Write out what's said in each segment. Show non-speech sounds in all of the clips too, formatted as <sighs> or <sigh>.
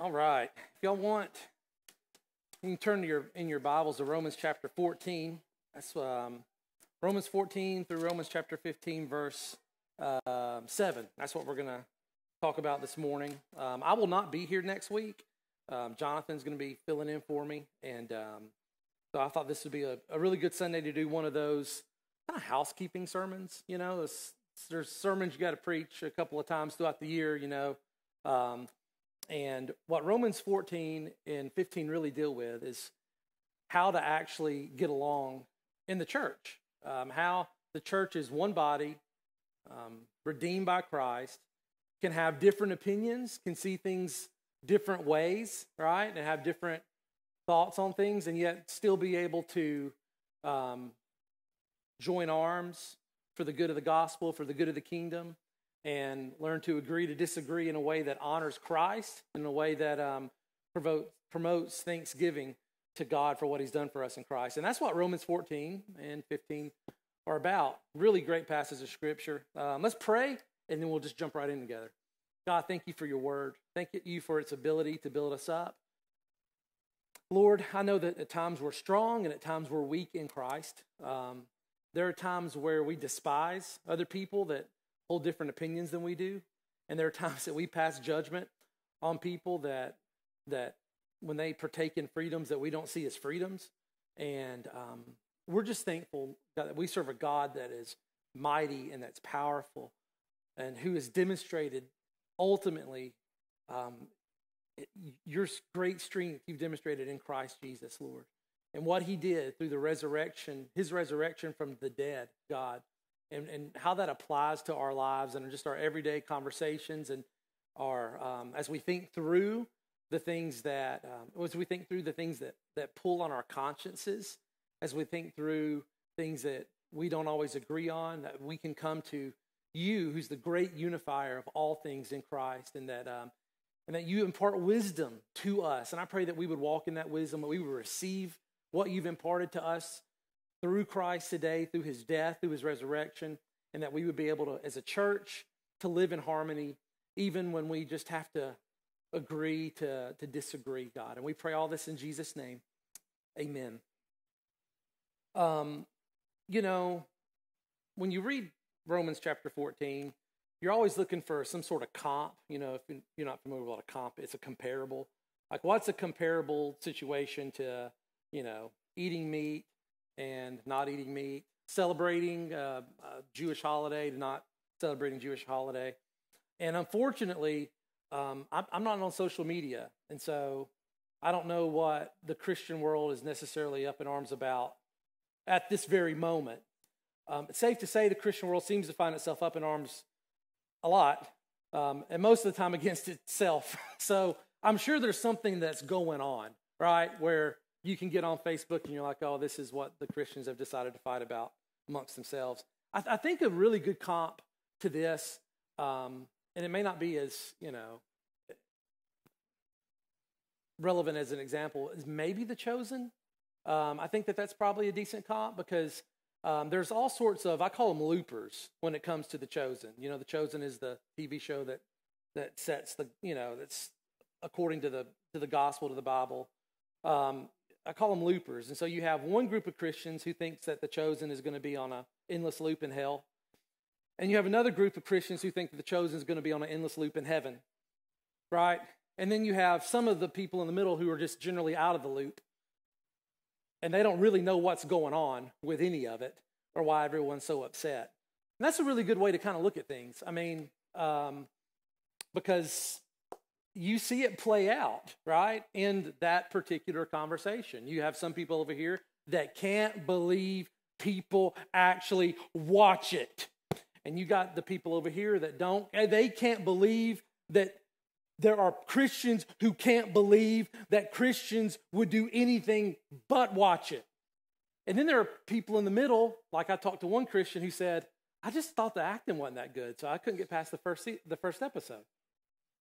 All right. If y'all want, you can turn to your in your Bibles to Romans chapter 14. That's um, Romans 14 through Romans chapter 15, verse uh, 7. That's what we're going to talk about this morning. Um, I will not be here next week. Um, Jonathan's going to be filling in for me. And um, so I thought this would be a, a, really good Sunday to do one of those kind of housekeeping sermons. You know, there's sermons you got to preach a couple of times throughout the year, you know. Um, and what Romans 14 and 15 really deal with is how to actually get along in the church, um, how the church is one body, um, redeemed by Christ, can have different opinions, can see things different ways, right? And have different thoughts on things, and yet still be able to um, join arms for the good of the gospel, for the good of the kingdom, and learn to agree to disagree in a way that honors Christ, in a way that um, promote, promotes thanksgiving to God for what He's done for us in Christ. And that's what Romans 14 and 15 are about. Really great passages of Scripture. Um, let's pray, and then we'll just jump right in together. God, thank you for your word. Thank you for its ability to build us up. Lord, I know that at times we're strong and at times we're weak in Christ. Um, there are times where we despise other people that hold different opinions than we do. And there are times that we pass judgment on people that that when they partake in freedoms that we don't see as freedoms. And um, we're just thankful that we serve a God that is mighty and that's powerful and who has demonstrated ultimately um, your great strength you've demonstrated in Christ Jesus, Lord. And what he did through the resurrection, his resurrection from the dead, God, and, and how that applies to our lives and just our everyday conversations and our um, as we think through the things that um, as we think through the things that that pull on our consciences as we think through things that we don't always agree on that we can come to you who's the great unifier of all things in christ and that um, and that you impart wisdom to us. And i pray that we would walk in that wisdom that we would receive what you've imparted to us through Christ today, through his death, through his resurrection, and that we would be able to, as a church, to live in harmony, even when we just have to agree to, to disagree, God. And we pray all this in Jesus' name. Amen. Um, you know, when you read Romans chapter 14, you're always looking for some sort of comp. You know, if you're not familiar with what a comp it's a comparable. Like, what's a comparable situation to, you know, eating meat and not eating meat, celebrating uh, a Jewish holiday to not celebrating Jewish holiday. And unfortunately, um, I'm, I'm not on social media, and so I don't know what the Christian world is necessarily up in arms about at this very moment. Um, it's safe to say the Christian world seems to find itself up in arms a lot, um, and most of the time <laughs> against itself. <laughs> so I'm sure there's something that's going on, right? Where you can get on Facebook and you're like, oh, this is what the Christians have decided to fight about amongst themselves. I, th- I think a really good comp to this, um, and it may not be as, you know, relevant as an example, is maybe The Chosen. Um, I think that that's probably a decent comp because um, there's all sorts of, I call them loopers when it comes to The Chosen. You know, The Chosen is the TV show that, that sets the, you know, that's according to the, to the gospel, to the Bible. Um, I call them loopers. And so you have one group of Christians who thinks that the chosen is going to be on an endless loop in hell. And you have another group of Christians who think that the chosen is going to be on an endless loop in heaven. Right? And then you have some of the people in the middle who are just generally out of the loop. And they don't really know what's going on with any of it or why everyone's so upset. And that's a really good way to kind of look at things. I mean, um, because you see it play out, right, in that particular conversation. You have some people over here that can't believe people actually watch it. And you got the people over here that don't, they can't believe that there are Christians who can't believe that Christians would do anything but watch it. And then there are people in the middle, like I talked to one Christian who said, I just thought the acting wasn't that good, so I couldn't get past the first, the first episode.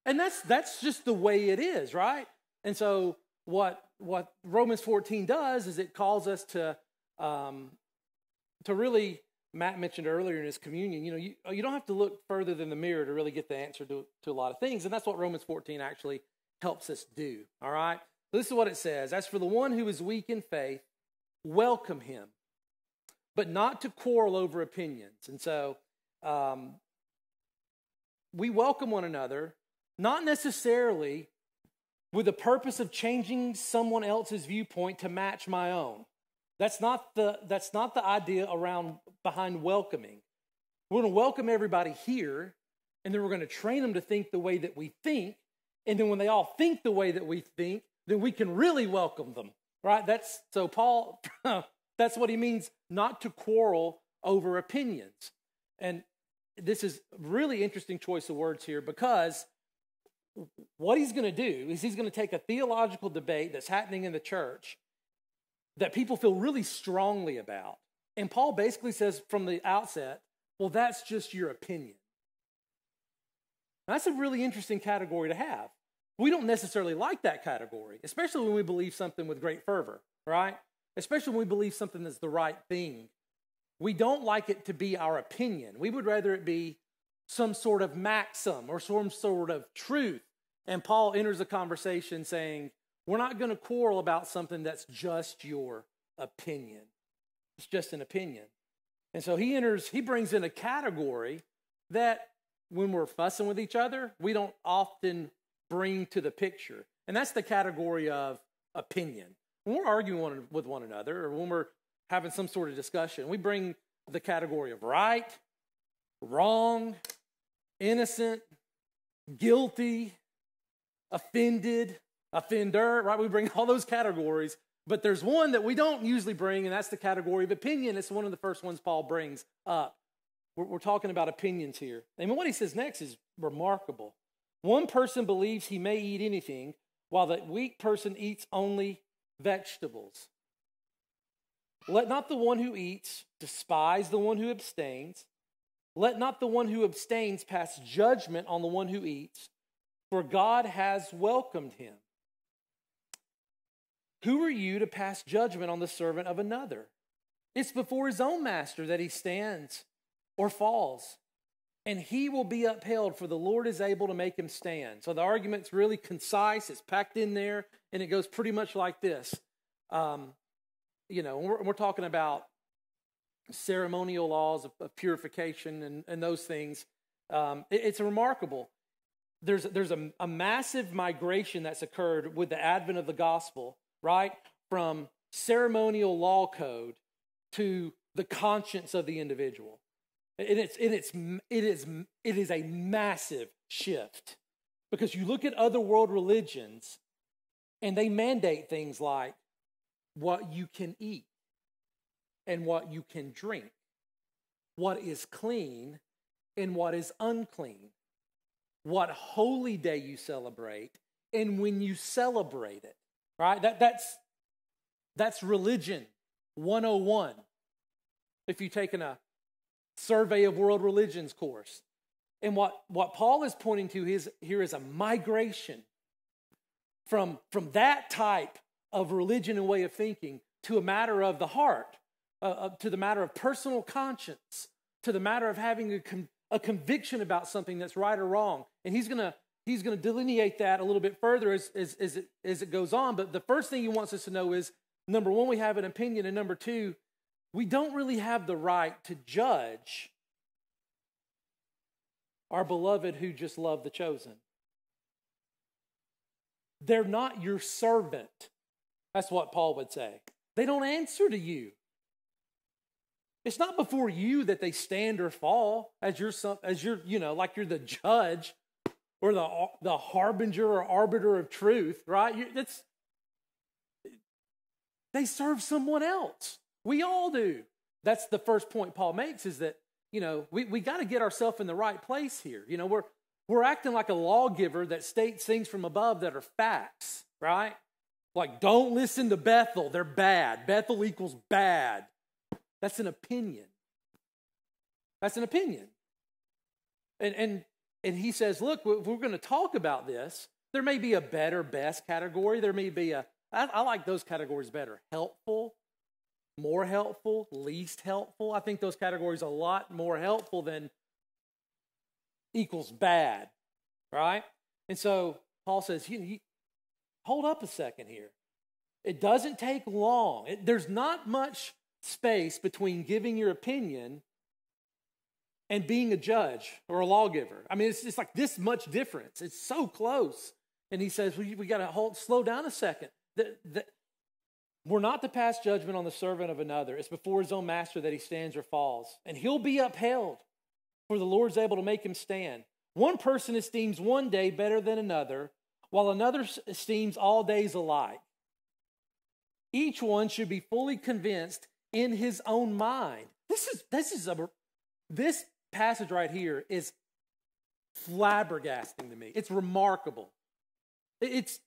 And that's that's just the way it is, right? And so what what Romans 14 does is it calls us to um, to really Matt mentioned earlier in his communion, you know, you, you don't have to look further than the mirror to really get the answer to, to a lot of things. And that's what Romans 14 actually helps us do. All right? This is what it says As for the one who is weak in faith, welcome him, but not to quarrel over opinions. And so um, we welcome one another, not necessarily with the purpose of changing someone else's viewpoint to match my own. That's not the, that's not the idea around behind welcoming. We're going to welcome everybody here, and then we're going to train them to think the way that we think. And then when they all think the way that we think, then we can really welcome them, right? That's so Paul, <laughs> that's what he means not to quarrel over opinions. And this is really interesting choice of words here because what he's going to do is he's going to take a theological debate that's happening in the church that people feel really strongly about. And Paul basically says from the outset, well, that's just your opinion. That's a really interesting category to have. We don't necessarily like that category, especially when we believe something with great fervor, right? Especially when we believe something that's the right thing. We don't like it to be our opinion. We would rather it be some sort of maxim or some sort of truth. And Paul enters the conversation saying, We're not going to quarrel about something that's just your opinion. It's just an opinion. And so he enters, he brings in a category that when we're fussing with each other, we don't often bring to the picture. And that's the category of opinion. When we're arguing one, with one another or when we're having some sort of discussion, we bring the category of right, wrong, innocent, guilty, offended, offender, right? We bring <laughs> all those categories. But there's one that we don't usually bring, and that's the category of opinion. It's one of the first ones Paul brings up. We're, we're talking about opinions here. And what he says next is remarkable. One person believes he may eat anything, while the weak person eats only vegetables. Let not the one who eats despise the one who abstains. Let not the one who abstains pass judgment on the one who eats, for God has welcomed him. Who are you to pass judgment on the servant of another? It's before his own master that he stands or falls, and he will be upheld, for the Lord is able to make him stand. So the argument's really concise, it's packed in there, and it goes pretty much like this. Um, you know, we're, we're, talking about ceremonial laws of, of purification and, and, those things. Um, it, it's remarkable. There's, there's a, a massive migration that's occurred with the advent of the gospel right? From ceremonial law code to the conscience of the individual. And it's, and it's, it, is, it is a massive shift because you look at other world religions and they mandate things like what you can eat and what you can drink, what is clean and what is unclean, what holy day you celebrate, and when you celebrate it right? That, that's, that's religion 101. If you've taken a survey of world religions course. And what, what Paul is pointing to is, here is a migration from, from that type of religion and way of thinking to a matter of the heart, uh, uh, to the matter of personal conscience, to the matter of having a, com- a conviction about something that's right or wrong. And he's going to he's going to delineate that a little bit further as, as, as, it, as it goes on. But the first thing he wants us to know is number one, we have an opinion, and number two, we don't really have the right to judge our beloved who just love the chosen. They're not your servant. That's what Paul would say. They don't answer to you. It's not before you that they stand or fall as you're, as you're, you know, like you're the judge or the, the harbinger or arbiter of truth, right? That's, they serve someone else. We all do. That's the first point Paul makes is that, you know, we, we got to get ourselves in the right place here. You know, we're, we're acting like a lawgiver that states things from above that are facts, right? Like, don't listen to Bethel, they're bad. Bethel equals bad. That's an opinion. That's an opinion. And, and and he says, look, if we're going to talk about this, there may be a better, best category. There may be a, I, I like those categories better. Helpful, more helpful, least helpful. I think those categories are a lot more helpful than equals bad, right? And so Paul says, hold up a second here. It doesn't take long. It, there's not much space between giving your opinion and being a judge or a lawgiver. I mean, it's just like this much difference. It's so close. And he says, we, we got to hold, slow down a second. The, the, we're not to pass judgment on the servant of another. It's before his own master that he stands or falls. And he'll be upheld, for the Lord's able to make him stand. One person esteems one day better than another, while another esteems all days alike. Each one should be fully convinced in his own mind. This is this is a this passage right here is flabbergasting to me. It's remarkable. It's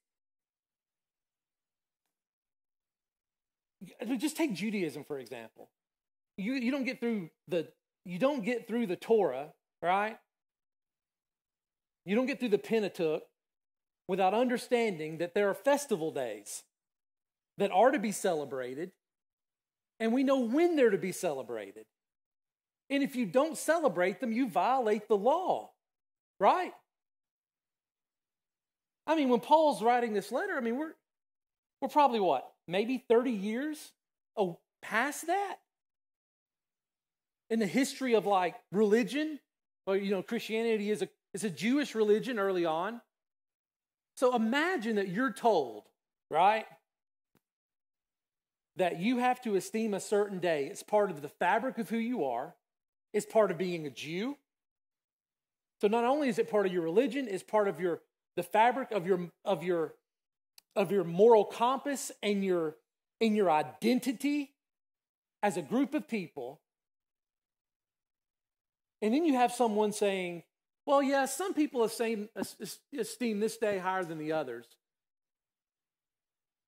just take Judaism for example. You you don't get through the you don't get through the Torah, right? You don't get through the Pentateuch without understanding that there are festival days that are to be celebrated, and we know when they're to be celebrated. And if you don't celebrate them, you violate the law, right? I mean, when Paul's writing this letter, I mean, we're, we're probably what, maybe 30 years oh, past that? In the history of like religion, well, you know, Christianity is a, is a Jewish religion early on. So imagine that you're told, right, that you have to esteem a certain day. It's part of the fabric of who you are is part of being a Jew. So not only is it part of your religion, it's part of your the fabric of your of your of your moral compass and your in your identity as a group of people. And then you have someone saying, well, yeah, some people esteem, esteem this day higher than the others.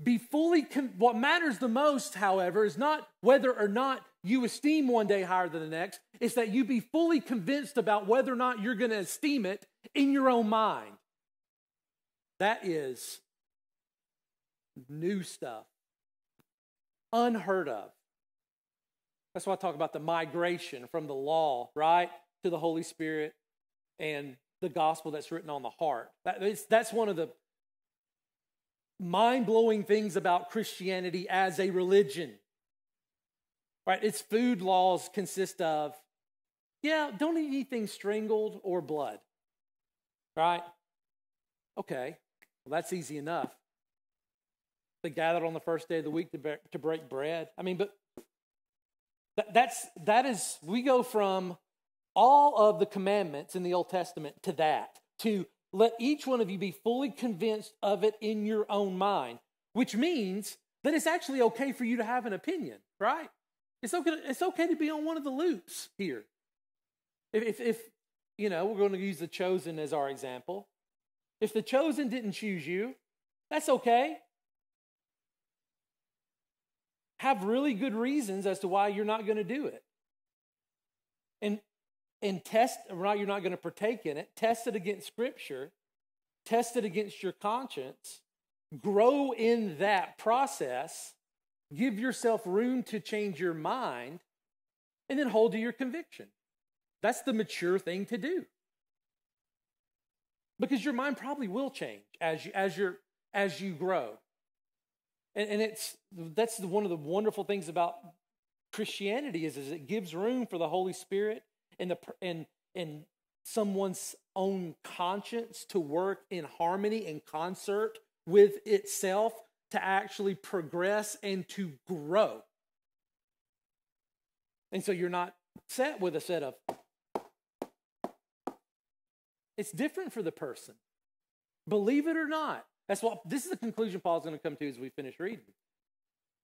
Be fully, what matters the most, however, is not whether or not you esteem one day higher than the next, it's that you be fully convinced about whether or not you're going to esteem it in your own mind. That is new stuff, unheard of. That's why I talk about the migration from the law, right, to the Holy Spirit and the gospel that's written on the heart. That, that's one of the mind blowing things about Christianity as a religion. Right? Its food laws consist of, yeah, don't eat anything strangled or blood. Right? Okay, well, that's easy enough. They gathered on the first day of the week to, to break bread. I mean, but that, that's, that is, we go from all of the commandments in the Old Testament to that, to let each one of you be fully convinced of it in your own mind, which means that it's actually okay for you to have an opinion, right? It's okay, it's okay to be on one of the loops here. If, if, if you know, we're going to use the chosen as our example. If the chosen didn't choose you, that's okay. Have really good reasons as to why you're not going to do it. And and test, right, you're not going to partake in it, test it against Scripture, test it against your conscience, grow in that process, give yourself room to change your mind, and then hold to your conviction. That's the mature thing to do. Because your mind probably will change as you, as you as you grow. And, and it's that's one of the wonderful things about Christianity is, is it gives room for the Holy Spirit in, the, in, in someone's own conscience to work in harmony and concert with itself to actually progress and to grow. And so you're not set with a set of. It's different for the person. Believe it or not. That's what this is the conclusion Paul's going to come to as we finish reading.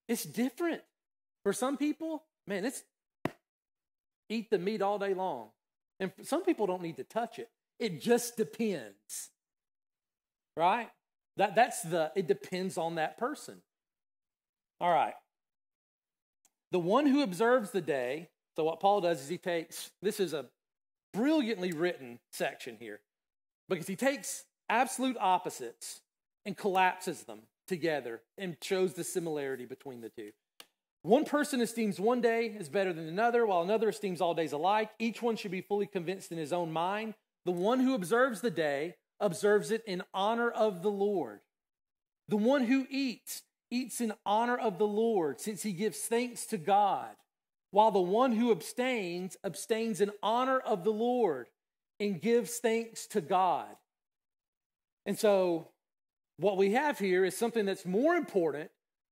It's different. For some people, man, it's eat the meat all day long. And some people don't need to touch it. It just depends. Right? That, that's the, it depends on that person. All right. The one who observes the day, so what Paul does is he takes, this is a brilliantly written section here, because he takes absolute opposites and collapses them together and shows the similarity between the two. One person esteems one day as better than another, while another esteems all days alike. Each one should be fully convinced in his own mind. The one who observes the day observes it in honor of the Lord. The one who eats, eats in honor of the Lord, since he gives thanks to God, while the one who abstains, abstains in honor of the Lord and gives thanks to God. And so, what we have here is something that's more important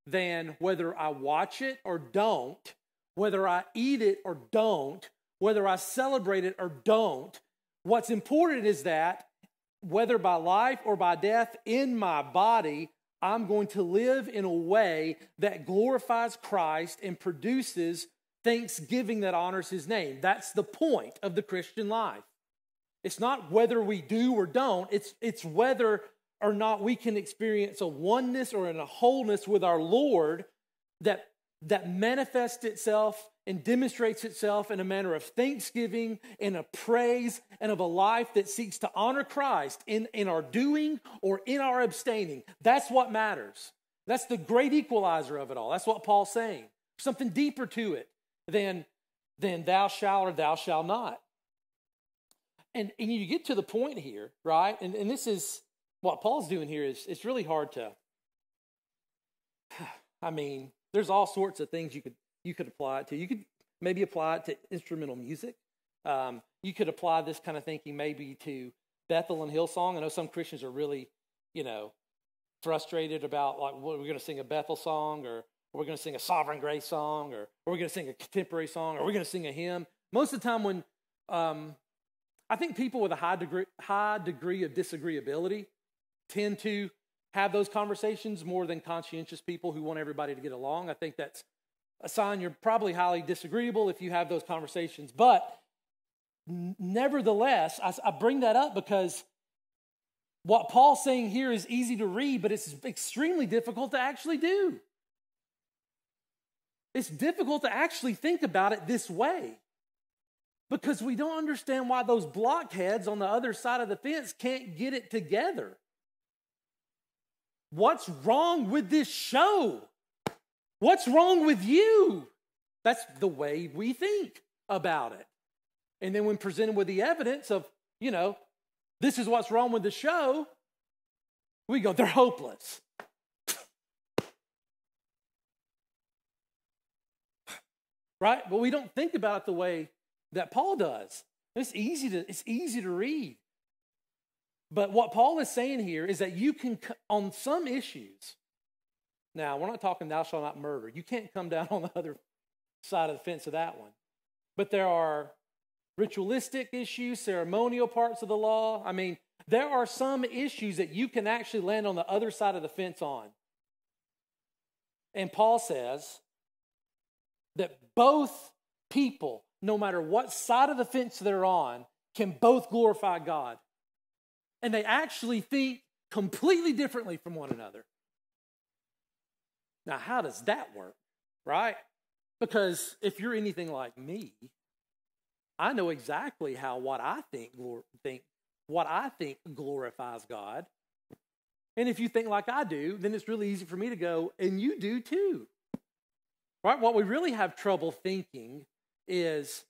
than whether I watch it or don't, whether I eat it or don't, whether I celebrate it or don't. What's important is that whether by life or by death in my body, I'm going to live in a way that glorifies Christ and produces thanksgiving that honors his name. That's the point of the Christian life. It's not whether we do or don't, it's, it's whether or not we can experience a oneness or in a wholeness with our Lord that, that manifests itself and demonstrates itself in a manner of thanksgiving and of praise and of a life that seeks to honor Christ in, in our doing or in our abstaining. That's what matters. That's the great equalizer of it all. That's what Paul's saying. Something deeper to it than, than thou shalt or thou shalt not. And, and you get to the point here, right? And, and this is what Paul's doing here is it's really hard to. <sighs> I mean, there's all sorts of things you could you could apply it to. You could maybe apply it to instrumental music. Um, you could apply this kind of thinking maybe to Bethel and Hillsong. I know some Christians are really, you know, frustrated about like, we're going to sing a Bethel song, or we're going to sing a Sovereign Grace song, or we're going to sing a contemporary song, or we're going to sing a hymn. Most of the time, when um, I think people with a high degree, high degree of disagreeability tend to have those conversations more than conscientious people who want everybody to get along. I think that's a sign you're probably highly disagreeable if you have those conversations. But nevertheless, I, I bring that up because what Paul's saying here is easy to read, but it's extremely difficult to actually do. It's difficult to actually think about it this way because we don't understand why those blockheads on the other side of the fence can't get it together. What's wrong with this show? What's wrong with you? That's the way we think about it. And then when presented with the evidence of, you know, this is what's wrong with the show, we go, they're hopeless. <sighs> right? But we don't think about it the way that Paul does. It's easy to, it's easy to read. But what Paul is saying here is that you can, on some issues, now we're not talking thou shalt not murder. You can't come down <laughs> on the other side of the fence of that one. But there are ritualistic issues, ceremonial parts of the law. I mean, there are some issues that you can actually land on the other side of the fence on. And Paul says that both people, no matter what side of the fence they're on, can both glorify God and they actually think completely differently from one another. Now, how does that work, right? Because if you're anything like me, I know exactly how what I think, think what I think glorifies God. And if you think like I do, then it's really easy for me to go, and you do too. Right? What we really have trouble thinking is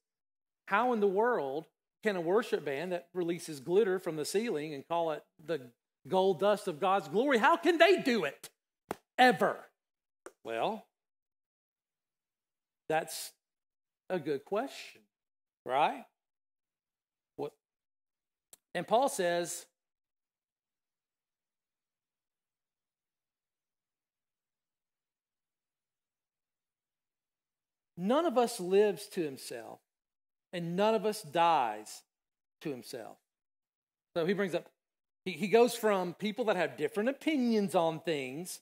how in the world can a worship band that releases glitter from the ceiling and call it the gold dust of God's glory, how can they do it ever? Well, that's a good question, right? What? And Paul says, none of us lives to himself and none of us dies to himself. So he brings up, he, he goes from people that have different opinions on things,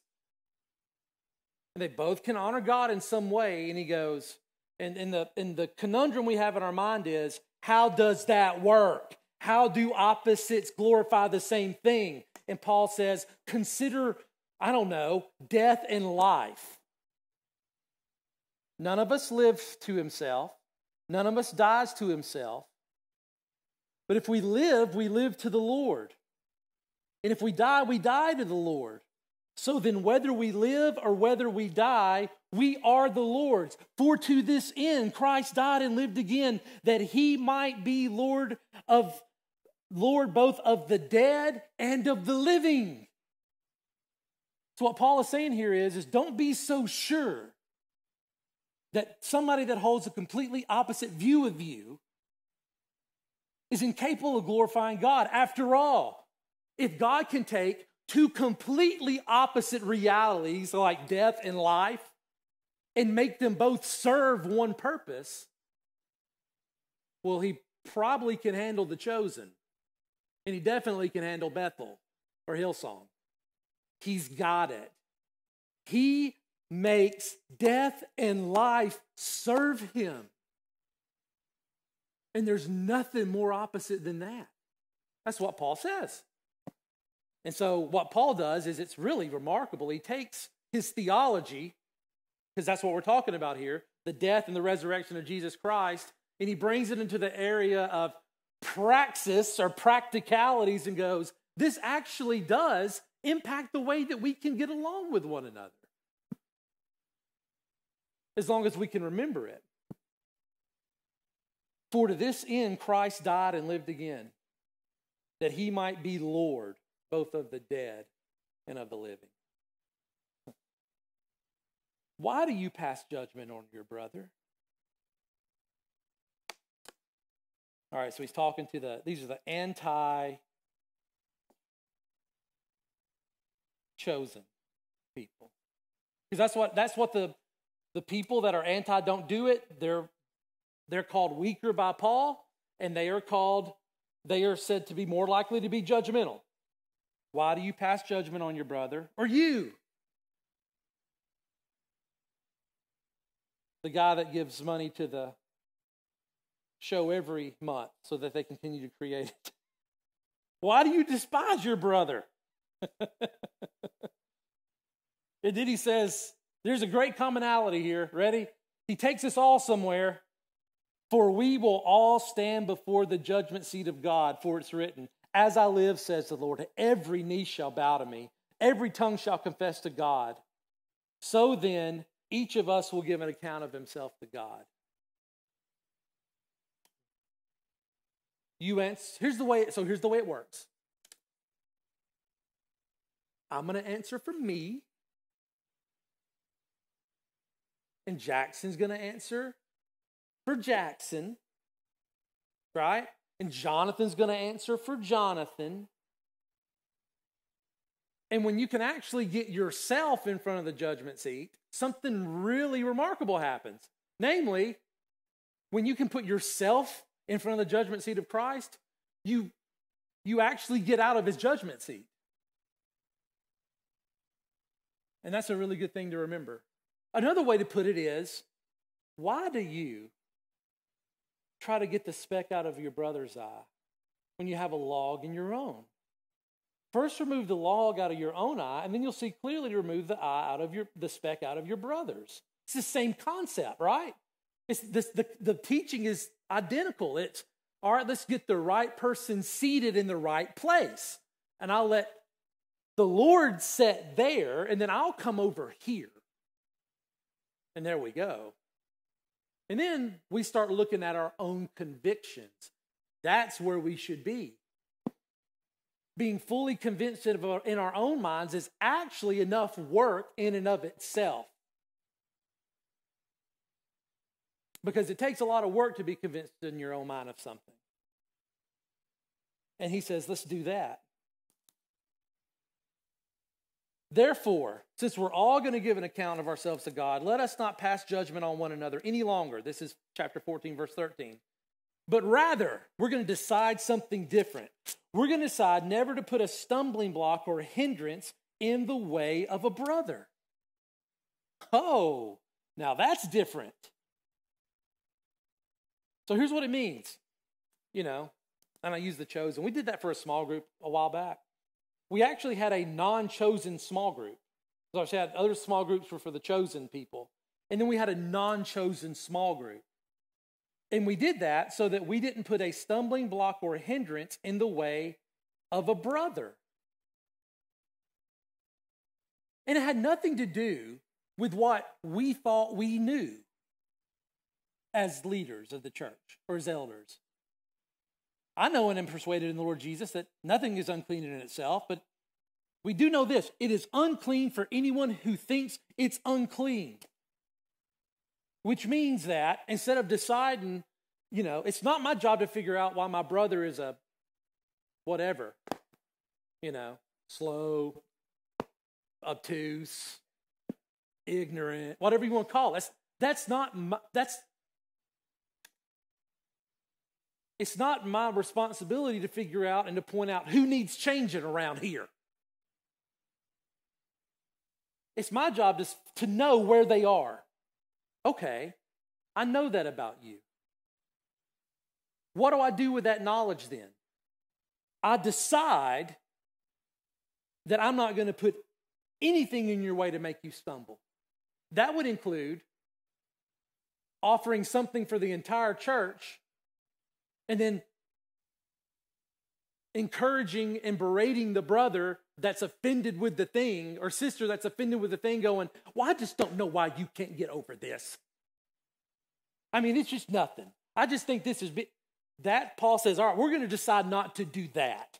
and they both can honor God in some way, and he goes, and, and, the, and the conundrum we have in our mind is, how does that work? How do opposites glorify the same thing? And Paul says, consider, I don't know, death and life. None of us lives to himself. None of us dies to himself. But if we live, we live to the Lord. And if we die, we die to the Lord. So then, whether we live or whether we die, we are the Lord's. For to this end, Christ died and lived again, that he might be Lord of Lord both of the dead and of the living. So what Paul is saying here is, is don't be so sure that somebody that holds a completely opposite view of you is incapable of glorifying God. After all, if God can take two completely opposite realities like death and life and make them both serve one purpose, well, he probably can handle the chosen. And he definitely can handle Bethel or Hillsong. He's got it. He makes death and life serve him. And there's nothing more opposite than that. That's what Paul says. And so, what Paul does is it's really remarkable. He takes his theology, because that's what we're talking about here the death and the resurrection of Jesus Christ, and he brings it into the area of praxis or practicalities and goes, This actually does impact the way that we can get along with one another. As long as we can remember it. For to this end Christ died and lived again, that he might be Lord both of the dead and of the living. Why do you pass judgment on your brother? All right, so he's talking to the, these are the anti chosen people. Because that's what, that's what the, the people that are anti don't do it. They're, they're called weaker by Paul, and they are called, they are said to be more likely to be judgmental. Why do you pass judgment on your brother or you? The guy that gives money to the show every month so that they continue to create it. Why do you despise your brother? <laughs> and then he says, There's a great commonality here. Ready? He takes us all somewhere. For we will all stand before the judgment seat of God, for it's written, As I live, says the Lord, every knee shall bow to me, every tongue shall confess to God. So then, each of us will give an account of himself to God. You answer, here's the way, so here's the way it works. I'm going to answer for me. And Jackson's going to answer for Jackson. Right? And Jonathan's going to answer for Jonathan. And when you can actually get yourself in front of the judgment seat, something really remarkable happens. Namely, when you can put yourself in front of the judgment seat of Christ, you, you actually get out of his judgment seat. And that's a really good thing to remember. Another way to put it is why do you try to get the speck out of your brother's eye when you have a log in your own? First, remove the log out of your own eye, and then you'll see clearly to remove the eye out of your the speck out of your brother's. It's the same concept, right? It's this, the, the teaching is identical. It's all right, let's get the right person seated in the right place. And I'll let the Lord sit there, and then I'll come over here. And there we go. And then we start looking at our own convictions. That's where we should be. Being fully convinced in our own minds is actually enough work in and of itself. Because it takes a lot of work to be convinced in your own mind of something. And he says, let's do that. Therefore, since we're all going to give an account of ourselves to God, let us not pass judgment on one another any longer. This is chapter 14, verse 13. But rather, we're going to decide something different. We're going to decide never to put a stumbling block or a hindrance in the way of a brother. Oh, now that's different. So here's what it means. You know, and I use the chosen. We did that for a small group a while back. We actually had a non chosen small group. So I had other small groups were for the chosen people. And then we had a non chosen small group. And we did that so that we didn't put a stumbling block or hindrance in the way of a brother. And it had nothing to do with what we thought we knew as leaders of the church or as elders. I know and am persuaded in the Lord Jesus that nothing is unclean in itself, but We do know this it is unclean for anyone who thinks it's unclean. Which means that instead of deciding, you know, it's not my job to figure out why my brother is a whatever, you know, slow, obtuse, ignorant, whatever you want to call it. That's, that's not my, that's it's not my responsibility to figure out and to point out who needs changing around here. It's my job to, to know where they are. Okay, I know that about you. What do I do with that knowledge then? I decide that I'm not going to put anything in your way to make you stumble. That would include offering something for the entire church and then encouraging and berating the brother that's offended with the thing or sister that's offended with the thing, going, Well, I just don't know why you can't get over this. I mean, it's just nothing. I just think this is that Paul says, All right, we're going to decide not to do that.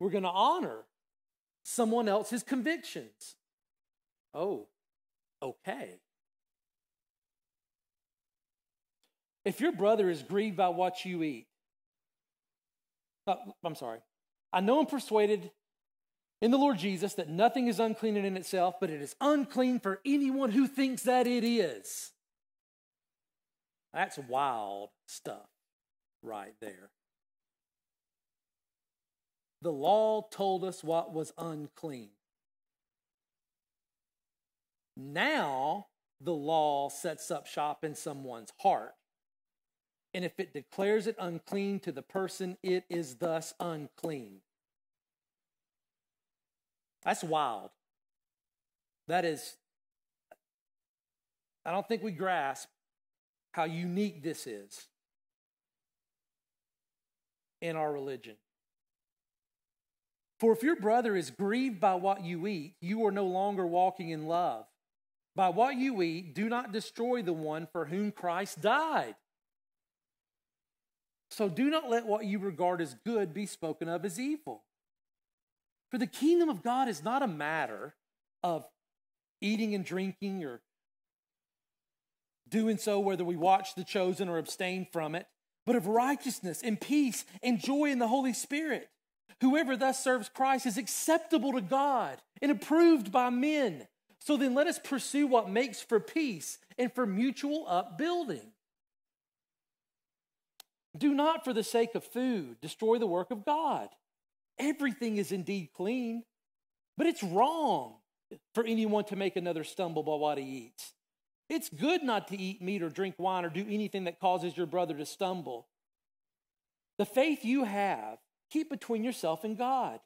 We're going to honor someone else's convictions. Oh, okay. If your brother is grieved by what you eat, uh, I'm sorry, I know I'm persuaded in the Lord Jesus that nothing is unclean in itself, but it is unclean for anyone who thinks that it is. That's wild stuff right there. The law told us what was unclean. Now, the law sets up shop in someone's heart. And if it declares it unclean to the person, it is thus unclean. That's wild. That is, I don't think we grasp how unique this is in our religion. For if your brother is grieved by what you eat, you are no longer walking in love. By what you eat, do not destroy the one for whom Christ died. So do not let what you regard as good be spoken of as evil. For the kingdom of God is not a matter of eating and drinking or doing so whether we watch the chosen or abstain from it, but of righteousness and peace and joy in the Holy Spirit. Whoever thus serves Christ is acceptable to God and approved by men. So then let us pursue what makes for peace and for mutual upbuilding. Do not, for the sake of food, destroy the work of God. Everything is indeed clean, but it's wrong for anyone to make another stumble by what he eats. It's good not to eat meat or drink wine or do anything that causes your brother to stumble. The faith you have Keep between yourself and God.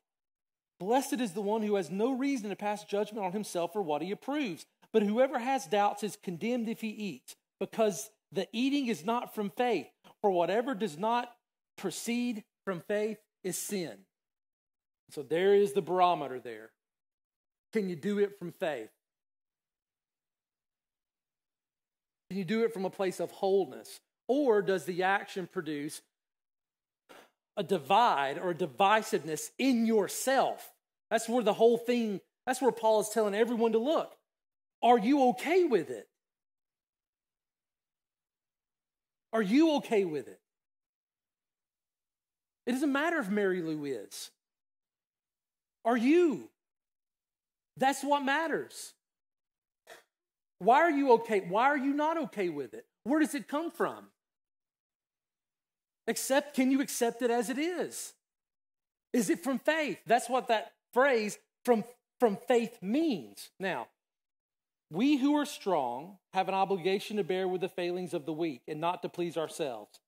Blessed is the one who has no reason to pass judgment on himself or what he approves. But whoever has doubts is condemned if he eats, because the eating is not from faith. For whatever does not proceed from faith is sin. So there is the barometer there. Can you do it from faith? Can you do it from a place of wholeness? Or does the action produce a divide or a divisiveness in yourself. That's where the whole thing, that's where Paul is telling everyone to look. Are you okay with it? Are you okay with it? It doesn't matter if Mary Lou is. Are you? That's what matters. Why are you okay? Why are you not okay with it? Where does it come from? Accept, can you accept it as it is? Is it from faith? That's what that phrase from, from faith means. Now, we who are strong have an obligation to bear with the failings of the weak and not to please ourselves.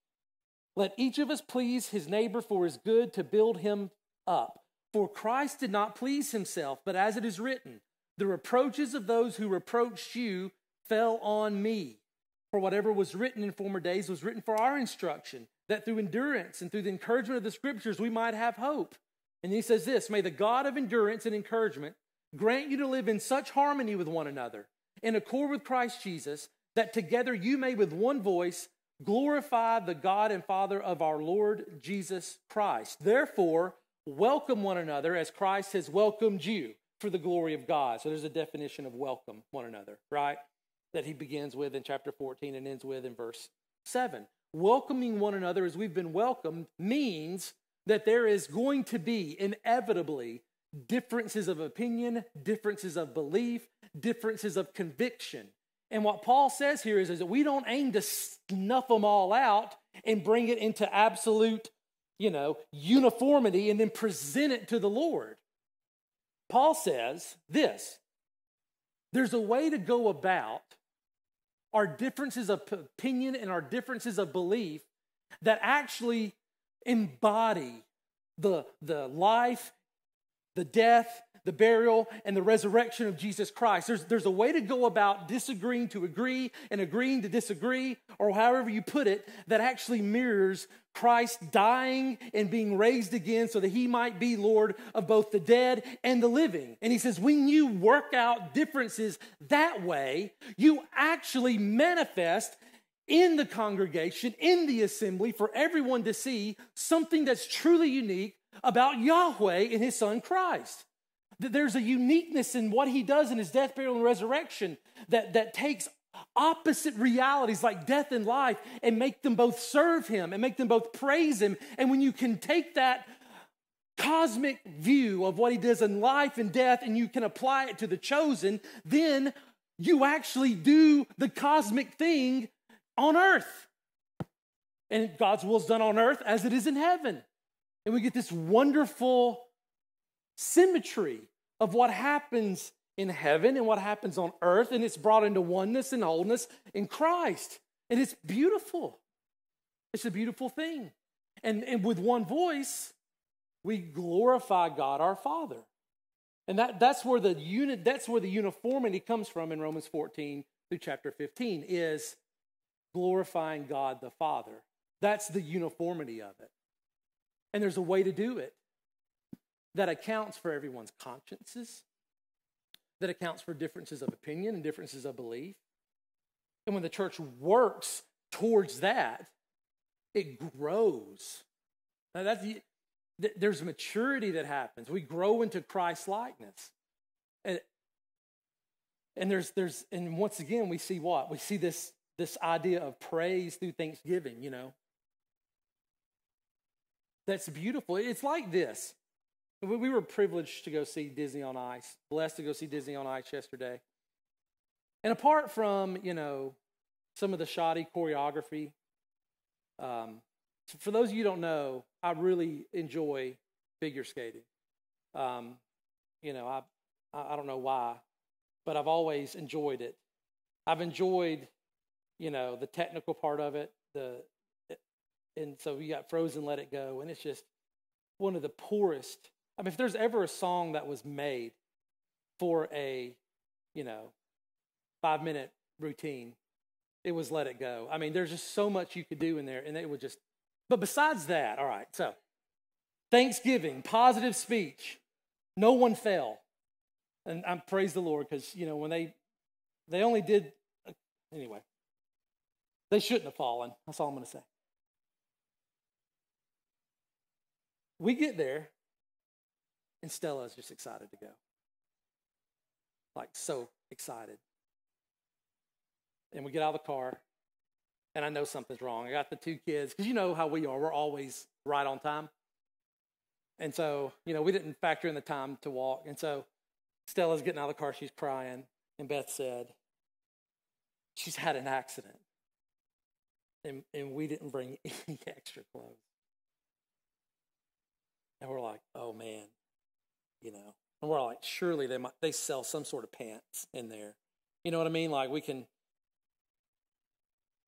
Let each of us please his neighbor for his good to build him up. For Christ did not please himself, but as it is written, the reproaches of those who reproached you fell on me. For whatever was written in former days was written for our instruction that through endurance and through the encouragement of the scriptures we might have hope. And he says this May the God of endurance and encouragement grant you to live in such harmony with one another, in accord with Christ Jesus, that together you may with one voice glorify the God and Father of our Lord Jesus Christ. Therefore, welcome one another as Christ has welcomed you for the glory of God. So there's a definition of welcome one another, right? That he begins with in chapter 14 and ends with in verse 7. Welcoming one another as we've been welcomed means that there is going to be inevitably differences of opinion, differences of belief, differences of conviction. And what Paul says here is, is that we don't aim to snuff them all out and bring it into absolute, you know, uniformity and then present it to the Lord. Paul says this there's a way to go about our differences of opinion and our differences of belief that actually embody the, the life, the death, the burial, and the resurrection of Jesus Christ. There's, there's a way to go about disagreeing to agree and agreeing to disagree, or however you put it, that actually mirrors Christ dying and being raised again so that he might be Lord of both the dead and the living. And he says, when you work out differences that way, you actually manifest in the congregation, in the assembly, for everyone to see something that's truly unique about Yahweh and his son Christ. There's a uniqueness in what he does in his death, burial, and resurrection that, that takes opposite realities like death and life and make them both serve him and make them both praise him. And when you can take that cosmic view of what he does in life and death and you can apply it to the chosen, then you actually do the cosmic thing on earth. And God's will is done on earth as it is in heaven. And we get this wonderful symmetry of what happens in heaven and what happens on earth, and it's brought into oneness and wholeness in Christ. And it's beautiful. It's a beautiful thing. And, and with one voice, we glorify God our Father. And that, that's where the unit, that's where the uniformity comes from in Romans 14 through chapter 15, is glorifying God the Father. That's the uniformity of it. And there's a way to do it that accounts for everyone's consciences, that accounts for differences of opinion and differences of belief. And when the church works towards that, it grows. Now that's there's maturity that happens. We grow into Christ likeness. And, and there's there's and once again we see what? We see this this idea of praise through thanksgiving, you know. That's beautiful. It's like this. We were privileged to go see Disney on Ice, blessed to go see Disney on Ice yesterday. And apart from, you know, some of the shoddy choreography, um, for those of you don't know, I really enjoy figure skating. Um, you know, I, I don't know why, but I've always enjoyed it. I've enjoyed, you know, the technical part of it, the, and so you got Frozen, Let It Go, and it's just one of the poorest I mean, if there's ever a song that was made for a, you know, five minute routine, it was Let It Go. I mean, there's just so much you could do in there, and it would just, but besides that, all right, so Thanksgiving, positive speech, no one fell. And I praise the Lord because, you know, when they, they only did, anyway, they shouldn't have fallen. That's all I'm going to say. We get there, and Stella's just excited to go. Like, so excited. And we get out of the car, and I know something's wrong. I got the two kids, because you know how we are. We're always right on time. And so, you know, we didn't factor in the time to walk. And so Stella's getting out of the car. She's crying. And Beth said, she's had an accident. And, and we didn't bring <laughs> any extra clothes. And we're like, oh man, you know. And we're like, surely they might they sell some sort of pants in there. You know what I mean? Like we can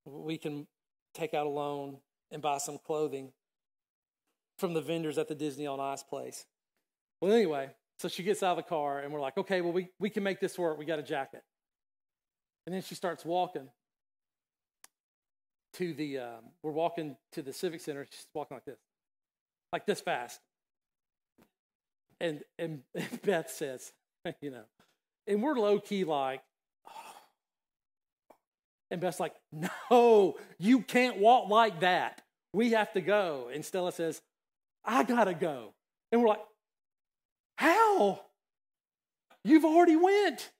we can take out a loan and buy some clothing from the vendors at the Disney on Ice place. Well, anyway, so she gets out of the car and we're like, okay, well, we, we can make this work. We got a jacket. And then she starts walking to the, um, we're walking to the Civic Center. She's walking like this, like this fast. And, <laughs> and Beth says, <laughs> you know, and we're low key like, oh. <sighs> And Beth's like, <laughs> no, you can't walk like that. We have to go. And Stella says, I gotta go. And we're like, how? You've already went.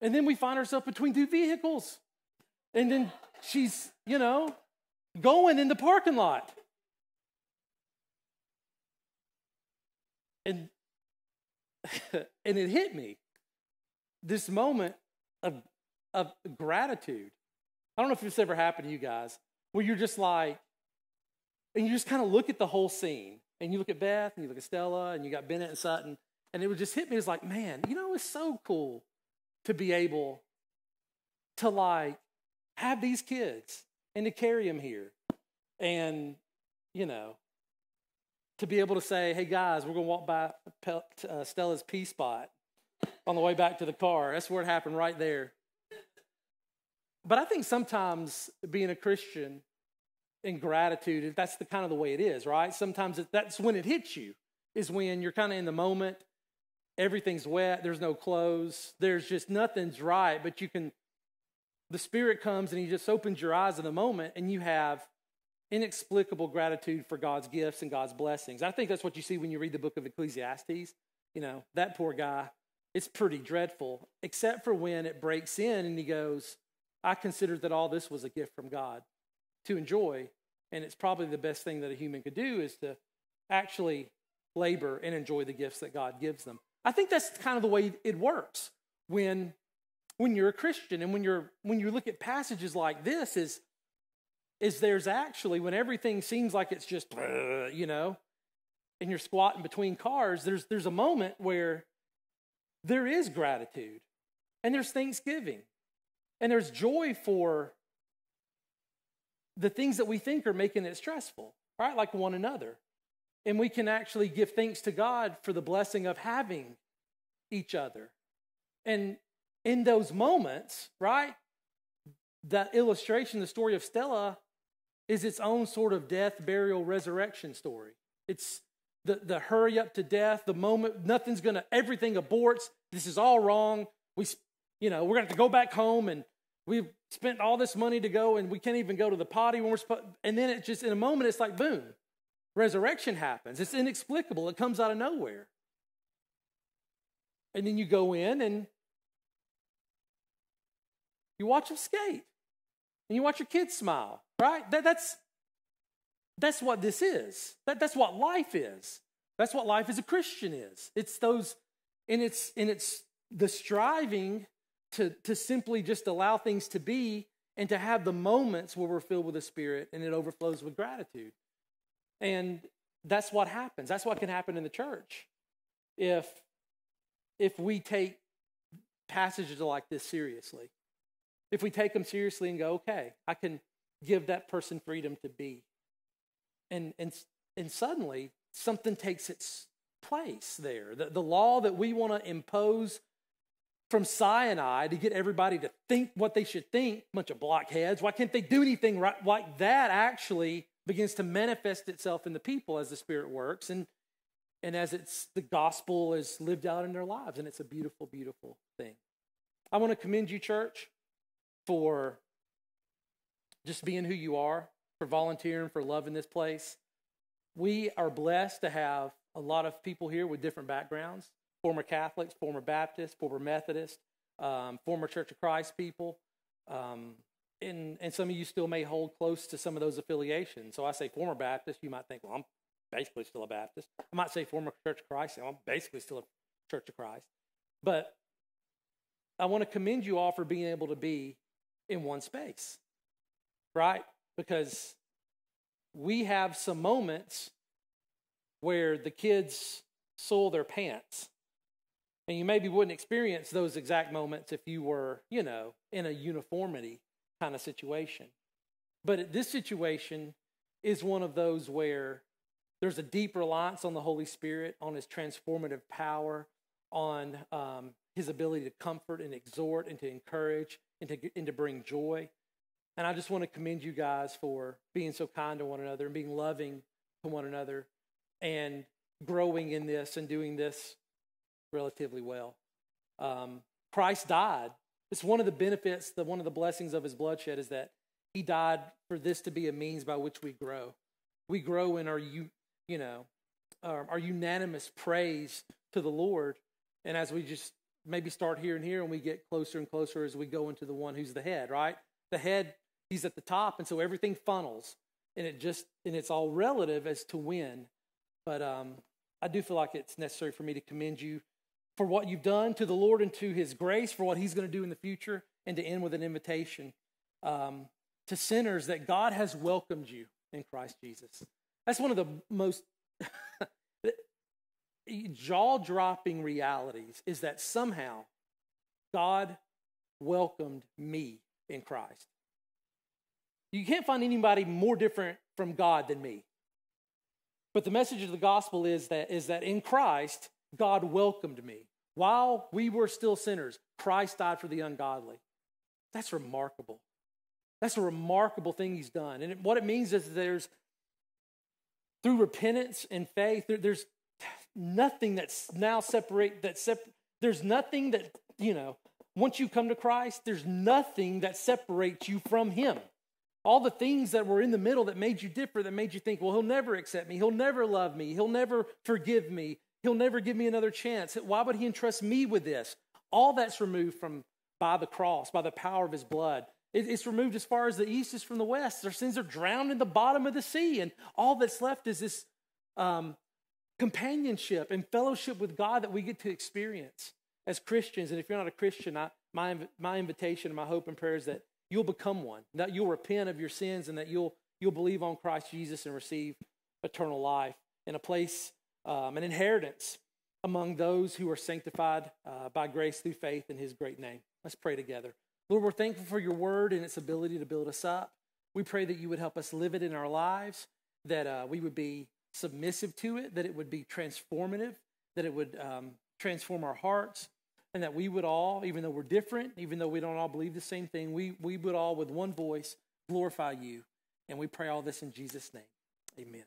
And then we find ourselves between two vehicles. And then she's, you know, going in the parking lot. And <laughs> and it hit me. This moment of of gratitude. I don't know if this ever happened to you guys, where you're just like, and you just kind of look at the whole scene, and you look at Beth, and you look at Stella, and you got Bennett and Sutton, and it would just hit me as like, man, you know, it's so cool to be able to like have these kids and to carry them here, and you know, to be able to say, hey guys, we're going to walk by uh, Stella's P spot on the way back to the car. That's where it happened right there. But I think sometimes being a Christian in gratitude, that's the kind of the way it is, right? Sometimes it, that's when it hits you, is when you're kind of in the moment. Everything's wet, there's no clothes, there's just nothing's right, but you can, the Spirit comes and He just opens your eyes in the moment, and you have inexplicable gratitude for God's gifts and God's blessings. I think that's what you see when you read the book of Ecclesiastes. You know, that poor guy, it's pretty dreadful, except for when it breaks in and he goes, I considered that all this was a gift from God to enjoy. And it's probably the best thing that a human could do is to actually labor and enjoy the gifts that God gives them. I think that's kind of the way it works when when you're a Christian and when you're when you look at passages like this is is there's actually when everything seems like it's just you know and you're squatting between cars there's there's a moment where there is gratitude and there's thanksgiving and there's joy for the things that we think are making it stressful, right? Like one another. And we can actually give thanks to God for the blessing of having each other. And in those moments, right? That illustration, the story of Stella, is its own sort of death, burial, resurrection story. It's the, the hurry up to death, the moment nothing's gonna, everything aborts. This is all wrong. We, you know, we're gonna have to go back home and We've spent all this money to go and we can't even go to the potty when we're supposed and then it just in a moment it's like boom. Resurrection happens. It's inexplicable. It comes out of nowhere. And then you go in and you watch them skate. And you watch your kids smile, right? That, that's that's what this is. That, that's what life is. That's what life as a Christian is. It's those, and it's and it's the striving to, to simply just allow things to be and to have the moments where we're filled with the Spirit and it overflows with gratitude. And that's what happens. That's what can happen in the church if if we take passages like this seriously. If we take them seriously and go, okay, I can give that person freedom to be. And and and suddenly something takes its place there. The, the law that we want to impose from Sinai to get everybody to think what they should think, bunch of blockheads. Why can't they do anything right? Like that actually begins to manifest itself in the people as the Spirit works and, and as it's the gospel is lived out in their lives. And it's a beautiful, beautiful thing. I want to commend you, church, for just being who you are, for volunteering, for loving this place. We are blessed to have a lot of people here with different backgrounds former Catholics, former Baptists, former Methodists, um, former Church of Christ people. Um, and, and some of you still may hold close to some of those affiliations. So I say former Baptist, you might think, well, I'm basically still a Baptist. I might say former Church of Christ, I'm basically still a Church of Christ. But I want to commend you all for being able to be in one space, right? Because we have some moments where the kids soil their pants and you maybe wouldn't experience those exact moments if you were, you know, in a uniformity kind of situation. But this situation is one of those where there's a deep reliance on the Holy Spirit, on his transformative power, on um, his ability to comfort and exhort and to encourage and to, and to bring joy. And I just want to commend you guys for being so kind to one another and being loving to one another and growing in this and doing this relatively well. Um, Christ died It's one of the benefits, the one of the blessings of his bloodshed is that he died for this to be a means by which we grow. We grow in our you you know our, our unanimous praise to the Lord, and as we just maybe start here and here, and we get closer and closer as we go into the one who's the head, right? The head, he's at the top, and so everything funnels, and it just and it's all relative as to when. But um, I do feel like it's necessary for me to commend you for what you've done to the Lord and to His grace, for what He's going to do in the future, and to end with an invitation um, to sinners that God has welcomed you in Christ Jesus. That's one of the most <laughs> jaw dropping realities is that somehow God welcomed me in Christ. You can't find anybody more different from God than me. But the message of the gospel is that, is that in Christ, God welcomed me. While we were still sinners, Christ died for the ungodly. That's remarkable. That's a remarkable thing he's done. And what it means is there's, through repentance and faith, there, there's nothing that's now separate, that sep- there's nothing that, you know, once you come to Christ, there's nothing that separates you from him. All the things that were in the middle that made you different, that made you think, well, he'll never accept me. He'll never love me. He'll never forgive me. He'll never give me another chance. Why would he entrust me with this? All that's removed from by the cross, by the power of his blood. it's removed as far as the east is from the west. Their sins are drowned in the bottom of the sea, and all that's left is this um, companionship and fellowship with God that we get to experience as Christians. And if you're not a Christian, I, my, my invitation and my hope and prayer is that you'll become one, that you'll repent of your sins, and that you'll, you'll believe on Christ Jesus and receive eternal life in a place um, an inheritance among those who are sanctified uh, by grace through faith in his great name. Let's pray together. Lord, we're thankful for your word and its ability to build us up. We pray that you would help us live it in our lives, that uh, we would be submissive to it, that it would be transformative, that it would um, transform our hearts, and that we would all, even though we're different, even though we don't all believe the same thing, we, we would all, with one voice, glorify you. And we pray all this in Jesus' name. Amen.